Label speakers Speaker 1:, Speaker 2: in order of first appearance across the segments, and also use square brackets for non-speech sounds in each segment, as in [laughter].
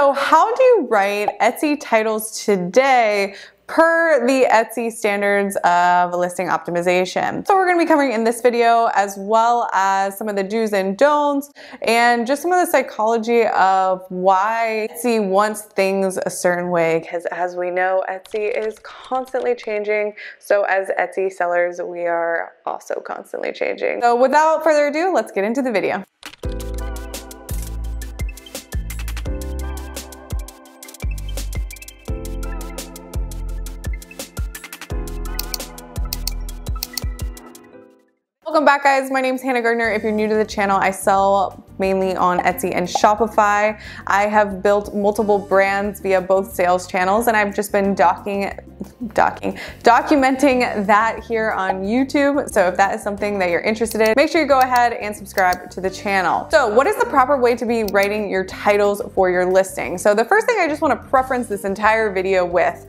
Speaker 1: So how do you write Etsy titles today per the Etsy standards of listing optimization. So we're gonna be covering in this video as well as some of the do's and don'ts and just some of the psychology of why Etsy wants things a certain way because as we know, Etsy is constantly changing. So as Etsy sellers, we are also constantly changing. So without further ado, let's get into the video. Welcome back guys, my name is Hannah Gardner. If you're new to the channel, I sell mainly on Etsy and Shopify. I have built multiple brands via both sales channels and I've just been docking, docking, documenting that here on YouTube. So if that is something that you're interested in, make sure you go ahead and subscribe to the channel. So what is the proper way to be writing your titles for your listing? So the first thing I just want to preference this entire video with,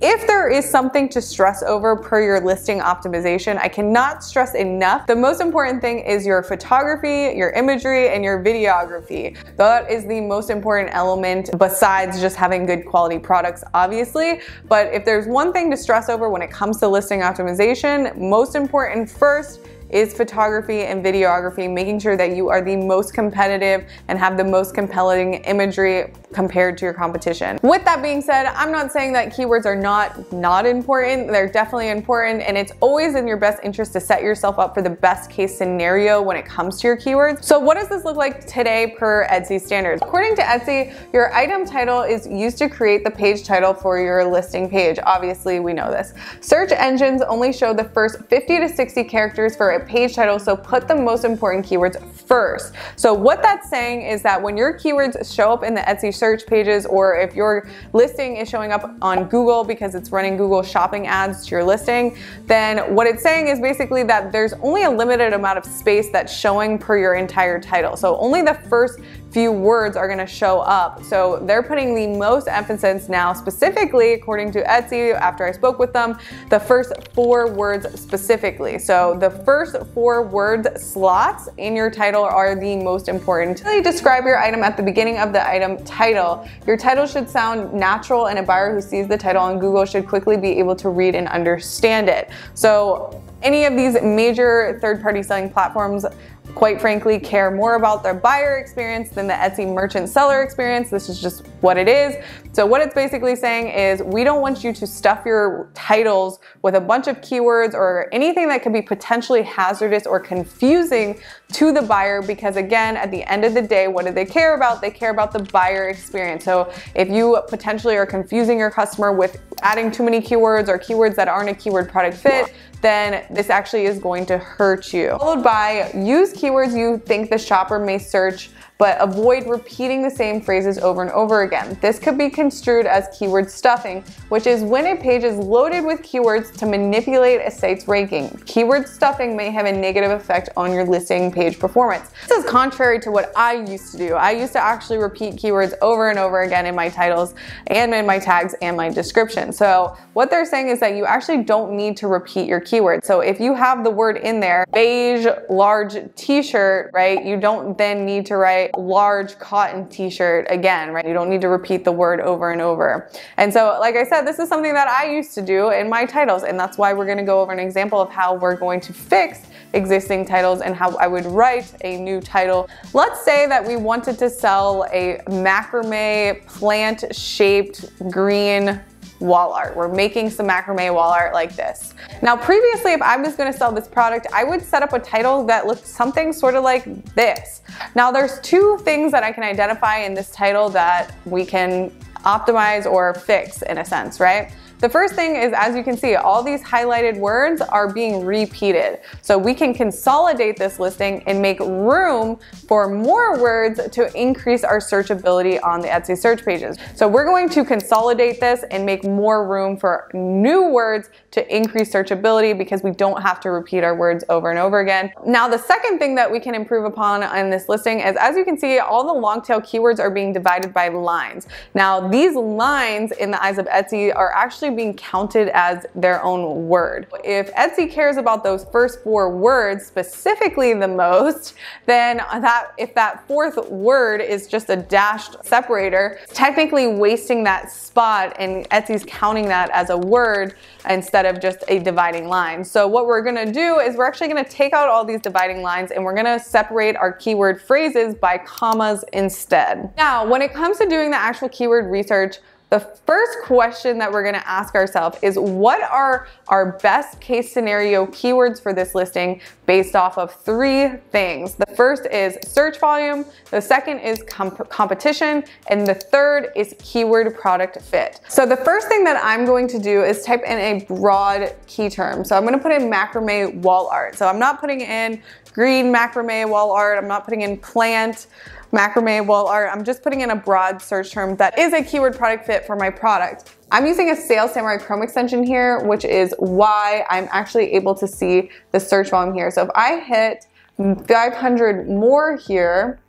Speaker 1: if there is something to stress over per your listing optimization, I cannot stress enough. The most important thing is your photography, your imagery, and your videography. That is the most important element besides just having good quality products, obviously. But if there's one thing to stress over when it comes to listing optimization, most important first is photography and videography, making sure that you are the most competitive and have the most compelling imagery compared to your competition. With that being said, I'm not saying that keywords are not not important. They're definitely important and it's always in your best interest to set yourself up for the best case scenario when it comes to your keywords. So what does this look like today per Etsy standards? According to Etsy, your item title is used to create the page title for your listing page. Obviously, we know this. Search engines only show the first 50 to 60 characters for a page title, so put the most important keywords first. So what that's saying is that when your keywords show up in the Etsy search pages or if your listing is showing up on Google because it's running Google shopping ads to your listing, then what it's saying is basically that there's only a limited amount of space that's showing per your entire title. So only the first few words are gonna show up. So they're putting the most emphasis now specifically, according to Etsy, after I spoke with them, the first four words specifically. So the first four word slots in your title are the most important. Really describe your item at the beginning of the item title. Your title should sound natural and a buyer who sees the title on Google should quickly be able to read and understand it. So any of these major third-party selling platforms quite frankly care more about their buyer experience than the Etsy merchant seller experience. This is just what it is. So what it's basically saying is we don't want you to stuff your titles with a bunch of keywords or anything that could be potentially hazardous or confusing to the buyer because again, at the end of the day, what do they care about? They care about the buyer experience. So if you potentially are confusing your customer with adding too many keywords or keywords that aren't a keyword product fit, then this actually is going to hurt you. Followed by use keywords you think the shopper may search but avoid repeating the same phrases over and over again. This could be construed as keyword stuffing, which is when a page is loaded with keywords to manipulate a site's ranking. Keyword stuffing may have a negative effect on your listing page performance. This is contrary to what I used to do. I used to actually repeat keywords over and over again in my titles and in my tags and my description. So what they're saying is that you actually don't need to repeat your keywords. So if you have the word in there, beige, large t-shirt, right, you don't then need to write large cotton t-shirt again, right? You don't need to repeat the word over and over. And so, like I said, this is something that I used to do in my titles, and that's why we're gonna go over an example of how we're going to fix existing titles and how I would write a new title. Let's say that we wanted to sell a macrame plant-shaped green wall art. We're making some macrame wall art like this. Now previously, if I was gonna sell this product, I would set up a title that looked something sort of like this. Now there's two things that I can identify in this title that we can optimize or fix in a sense, right? The first thing is, as you can see, all these highlighted words are being repeated. So we can consolidate this listing and make room for more words to increase our searchability on the Etsy search pages. So we're going to consolidate this and make more room for new words to increase searchability because we don't have to repeat our words over and over again. Now, the second thing that we can improve upon in this listing is, as you can see, all the long tail keywords are being divided by lines. Now, these lines in the eyes of Etsy are actually actually being counted as their own word. If Etsy cares about those first four words specifically the most, [laughs] then that if that fourth word is just a dashed separator, technically wasting that spot and Etsy's counting that as a word instead of just a dividing line. So what we're gonna do is we're actually gonna take out all these dividing lines and we're gonna separate our keyword phrases by commas instead. Now, when it comes to doing the actual keyword research, the first question that we're gonna ask ourselves is what are our best case scenario keywords for this listing based off of three things. The first is search volume, the second is comp competition, and the third is keyword product fit. So the first thing that I'm going to do is type in a broad key term. So I'm gonna put in macrame wall art. So I'm not putting in green macrame wall art, I'm not putting in plant, macrame wall art. I'm just putting in a broad search term that is a keyword product fit for my product. I'm using a Sales Samurai Chrome extension here, which is why I'm actually able to see the search volume here. So if I hit 500 more here,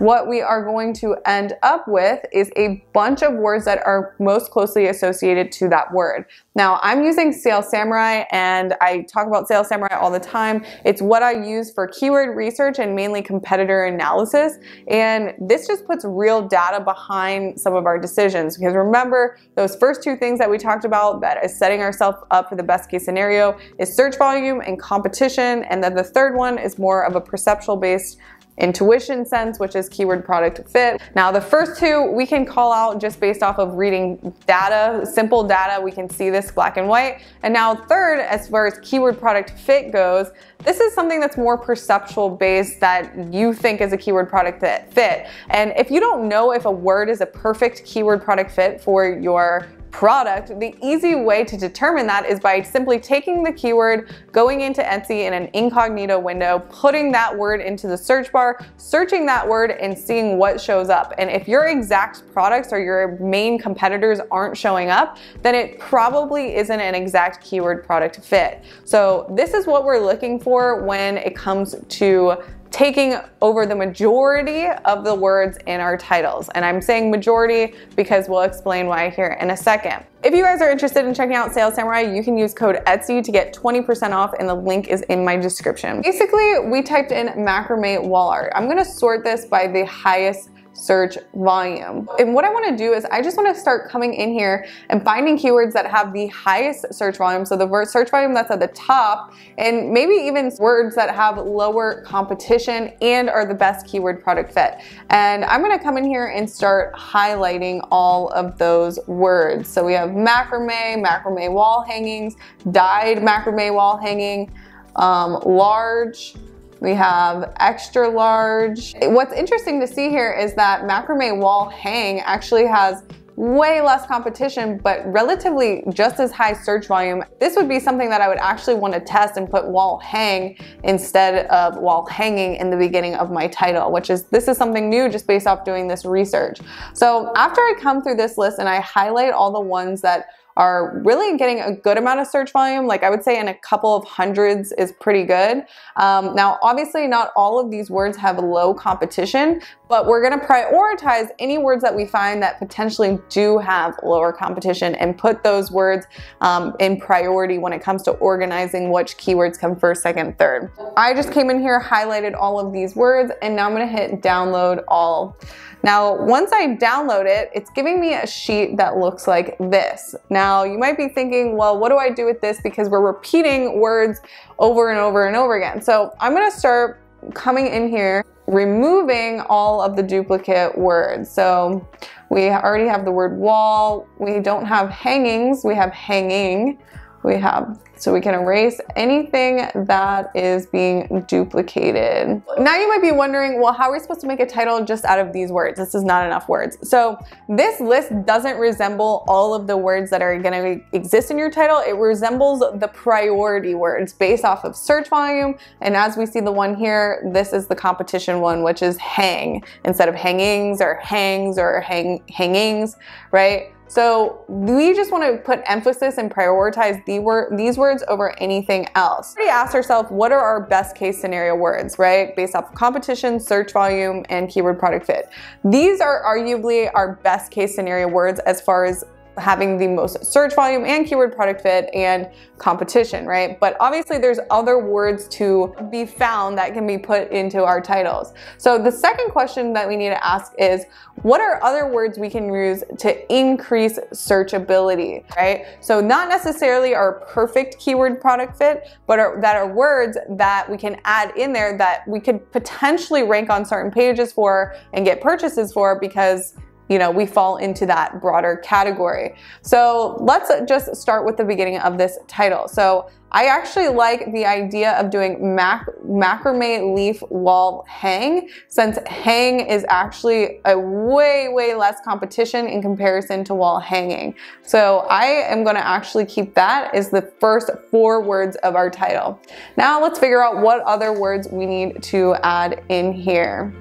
Speaker 1: what we are going to end up with is a bunch of words that are most closely associated to that word. Now, I'm using Sales Samurai and I talk about Sales Samurai all the time. It's what I use for keyword research and mainly competitor analysis. And this just puts real data behind some of our decisions. Because remember, those first two things that we talked about that is setting ourselves up for the best case scenario is search volume and competition. And then the third one is more of a perceptual based intuition sense, which is keyword product fit. Now the first two we can call out just based off of reading data, simple data, we can see this black and white. And now third, as far as keyword product fit goes, this is something that's more perceptual based that you think is a keyword product fit. And if you don't know if a word is a perfect keyword product fit for your product, the easy way to determine that is by simply taking the keyword, going into Etsy in an incognito window, putting that word into the search bar, searching that word and seeing what shows up. And if your exact products or your main competitors aren't showing up, then it probably isn't an exact keyword product fit. So this is what we're looking for when it comes to taking over the majority of the words in our titles. And I'm saying majority because we'll explain why here in a second. If you guys are interested in checking out Sales Samurai, you can use code ETSY to get 20% off and the link is in my description. Basically, we typed in macrame wall art. I'm gonna sort this by the highest search volume. And what I wanna do is I just wanna start coming in here and finding keywords that have the highest search volume. So the search volume that's at the top and maybe even words that have lower competition and are the best keyword product fit. And I'm gonna come in here and start highlighting all of those words. So we have macrame, macrame wall hangings, dyed macrame wall hanging, um, large, we have extra large. What's interesting to see here is that macrame wall hang actually has way less competition, but relatively just as high search volume. This would be something that I would actually want to test and put wall hang instead of wall hanging in the beginning of my title, which is, this is something new just based off doing this research. So after I come through this list and I highlight all the ones that are really getting a good amount of search volume. Like I would say in a couple of hundreds is pretty good. Um, now, obviously not all of these words have low competition, but we're gonna prioritize any words that we find that potentially do have lower competition and put those words um, in priority when it comes to organizing which keywords come first, second, third. I just came in here, highlighted all of these words, and now I'm gonna hit download all. Now, once I download it, it's giving me a sheet that looks like this. Now, you might be thinking, well, what do I do with this? Because we're repeating words over and over and over again. So I'm gonna start coming in here, removing all of the duplicate words. So we already have the word wall. We don't have hangings, we have hanging. We have so we can erase anything that is being duplicated. Now you might be wondering, well, how are we supposed to make a title just out of these words? This is not enough words. So this list doesn't resemble all of the words that are gonna exist in your title. It resembles the priority words based off of search volume. And as we see the one here, this is the competition one, which is hang instead of hangings or hangs or hang hangings, right? So we just want to put emphasis and prioritize the word, these words over anything else. We asked ourselves, what are our best case scenario words, right? Based off of competition, search volume, and keyword product fit. These are arguably our best case scenario words as far as having the most search volume and keyword product fit and competition, right? But obviously there's other words to be found that can be put into our titles. So the second question that we need to ask is, what are other words we can use to increase searchability, right? So not necessarily our perfect keyword product fit, but are, that are words that we can add in there that we could potentially rank on certain pages for and get purchases for because you know, we fall into that broader category. So let's just start with the beginning of this title. So I actually like the idea of doing mac macrame leaf wall hang since hang is actually a way, way less competition in comparison to wall hanging. So I am gonna actually keep that as the first four words of our title. Now let's figure out what other words we need to add in here.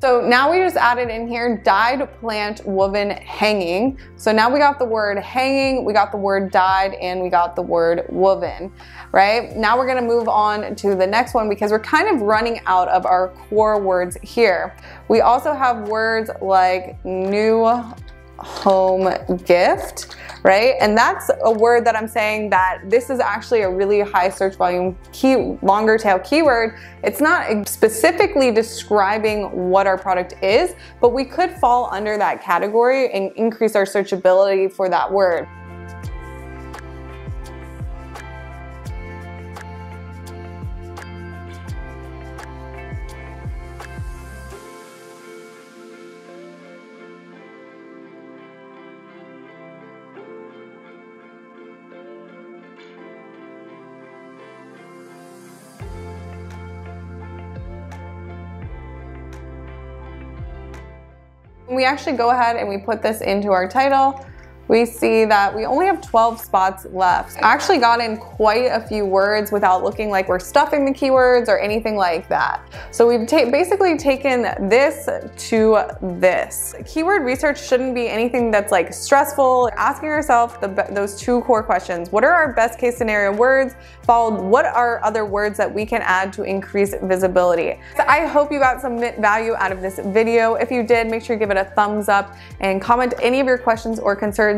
Speaker 1: So now we just added in here dyed plant woven hanging. So now we got the word hanging, we got the word dyed, and we got the word woven, right? Now we're gonna move on to the next one because we're kind of running out of our core words here. We also have words like new home gift, right? And that's a word that I'm saying that this is actually a really high search volume key, longer tail keyword. It's not specifically describing what our product is, but we could fall under that category and increase our searchability for that word. We actually go ahead and we put this into our title, we see that we only have 12 spots left. I actually got in quite a few words without looking like we're stuffing the keywords or anything like that. So we've ta basically taken this to this. Keyword research shouldn't be anything that's like stressful. Asking ourselves those two core questions. What are our best case scenario words? Followed, what are other words that we can add to increase visibility? So I hope you got some value out of this video. If you did, make sure you give it a thumbs up and comment any of your questions or concerns